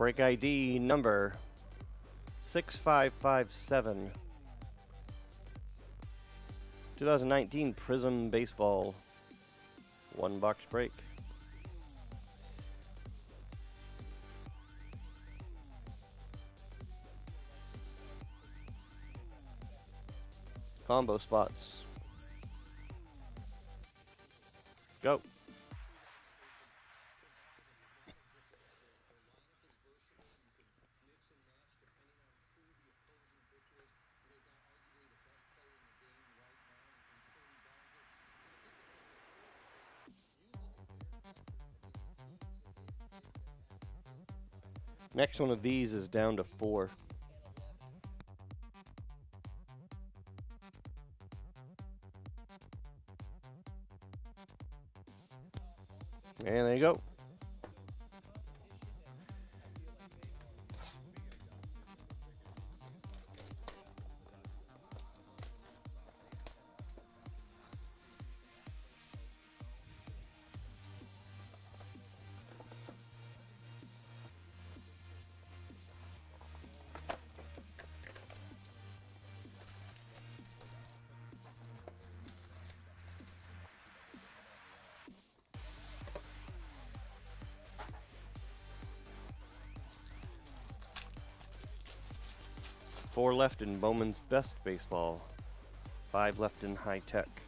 Break ID number 6557. 2019 Prizm Baseball. One box break. Combo spots. Next one of these is down to four. And there you go. Four left in Bowman's Best Baseball. Five left in High Tek.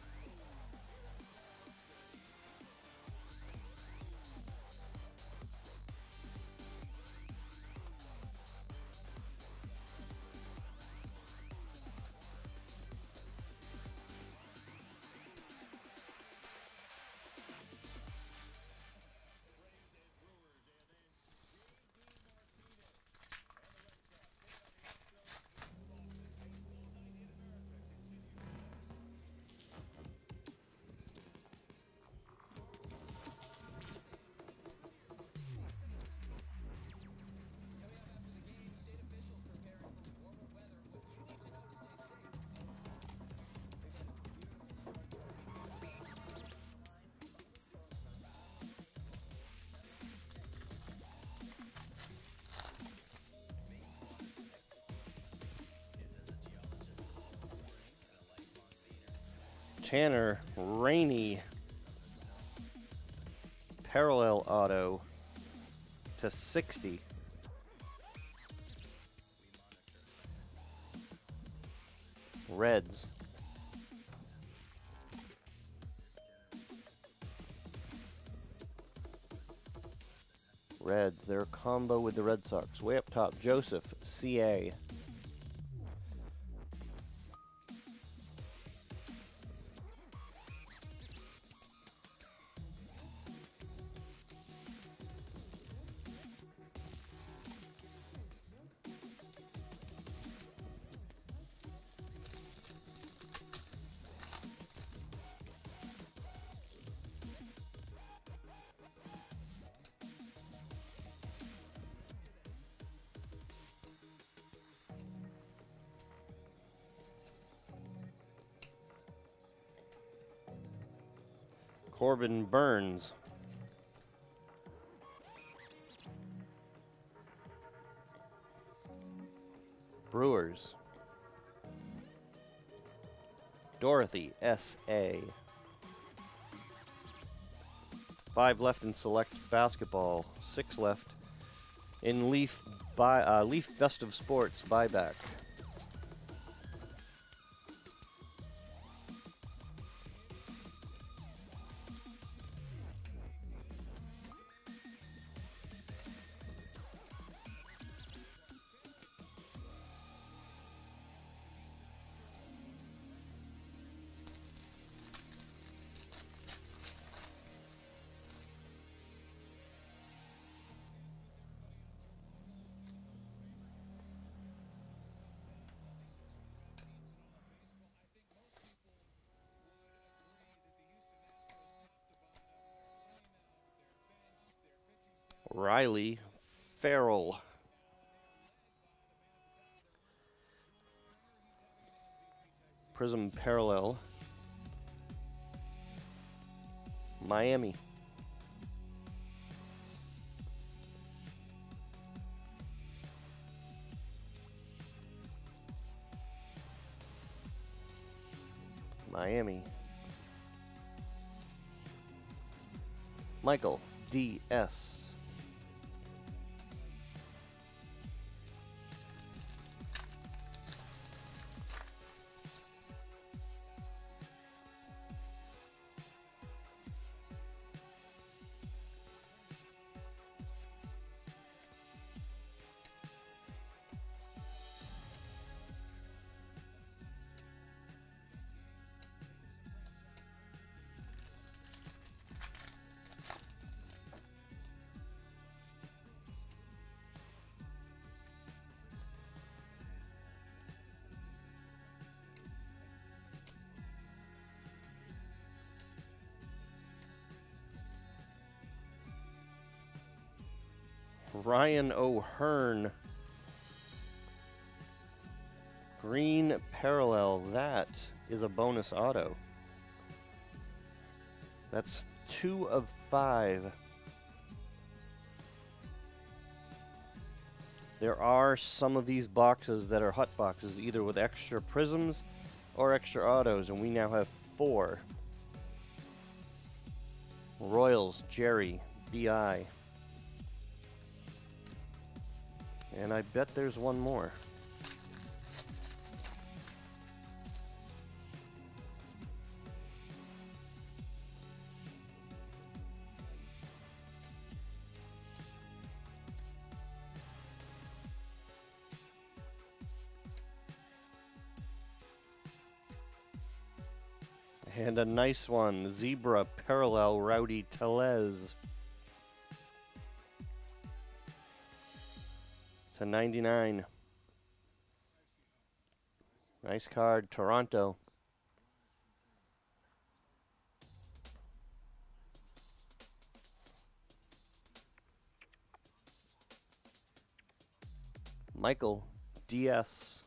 Tanner Rainey parallel auto to 60. Reds. Reds, their combo with the Red Sox. Way up top, Joseph, CA. Corbin Burnes. Brewers. Dorothy S.A. Five left in select basketball. Six left in Leaf buy, uh, Leaf Best of Sports buyback. Riley Ferrell. Prizm Parallel. Miami. Miami. Michael D.S. Ryan O'Hearn. Green Parallel. That is a bonus auto. That's two of five. There are some of these boxes that are hut boxes, either with extra prisms or extra autos, and we now have four. Royals, Jerry, BI. And I bet there's one more. And a nice one, Zebra Parallel Rowdy Tellez. To 99. Nice card, Toronto. Michael, DS.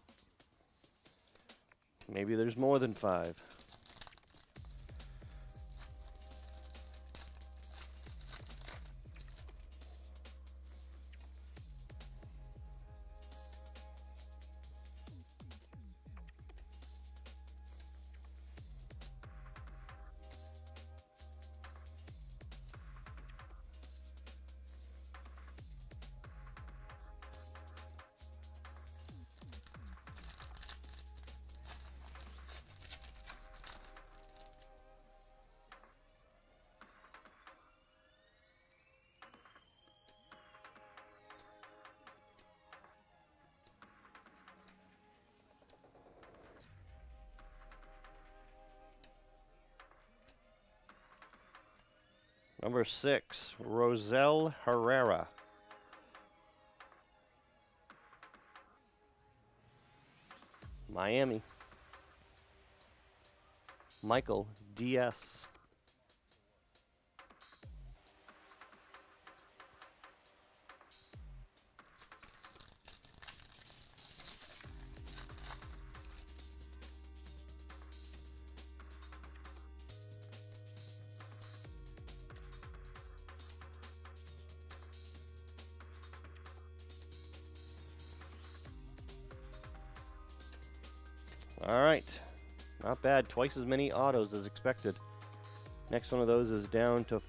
Maybe there's more than five. Number six, Rosell Herrera. Miami. Michael DS. All right. Not bad. Twice as many autos as expected. Next one of those is down to